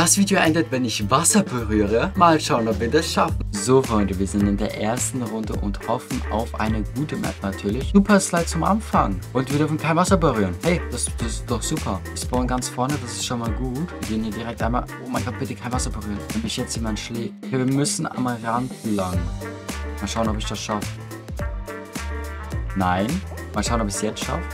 Das Video endet, wenn ich Wasser berühre. Mal schauen, ob wir das schaffen. So, Freunde, wir sind in der ersten Runde und hoffen auf eine gute Map natürlich. Super Slide zum Anfang. Und wir dürfen kein Wasser berühren. Hey, das, das ist doch super. Wir spawnen ganz vorne, das ist schon mal gut. Wir gehen hier direkt einmal... Oh mein Gott, bitte kein Wasser berühren. Wenn mich jetzt jemand schlägt. Okay, wir müssen am Rand lang. Mal schauen, ob ich das schaffe. Nein. Mal schauen, ob ich es jetzt schaffe.